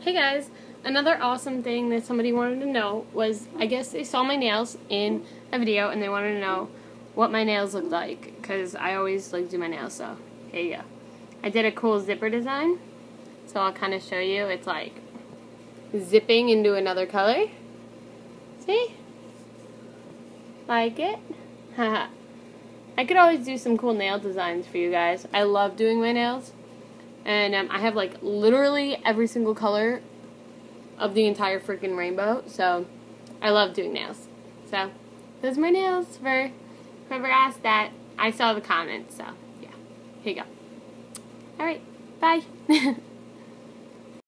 Hey guys, another awesome thing that somebody wanted to know was I guess they saw my nails in a video and they wanted to know what my nails look like because I always like do my nails so here you go. I did a cool zipper design so I'll kind of show you. It's like zipping into another color. See? Like it? Haha. I could always do some cool nail designs for you guys. I love doing my nails. And um, I have like literally every single color of the entire freaking rainbow. So I love doing nails. So those are my nails for whoever asked that. I saw the comments. So yeah, here you go. All right, bye.